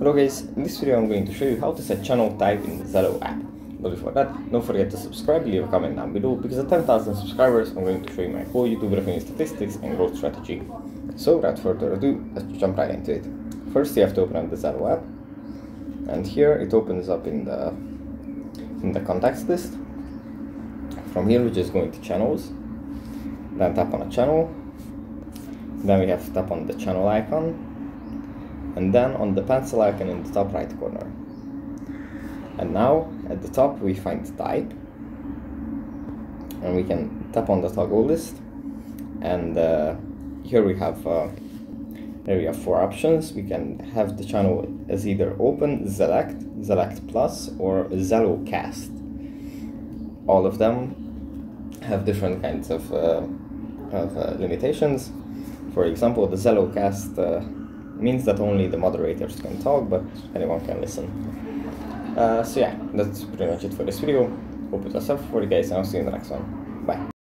Hello guys, in this video I'm going to show you how to set channel type in the Zello app. But before that, don't forget to subscribe, leave a comment down below because at 10,000 subscribers I'm going to show you my whole YouTube revenue statistics and growth strategy. So without further ado, let's jump right into it. First you have to open up the Zello app and here it opens up in the in the contacts list. From here we just go into channels, then tap on a channel, then we have to tap on the channel icon and then on the pencil icon in the top right corner. And now at the top we find type and we can tap on the toggle list and uh, here we have uh, here we have four options. We can have the channel as either open, select, select plus or Zello cast. All of them have different kinds of, uh, of uh, limitations. For example, the Zello cast uh, means that only the moderators can talk, but anyone can listen. Uh, so yeah, that's pretty much it for this video. Hope it was helpful for you guys, and I'll see you in the next one. Bye.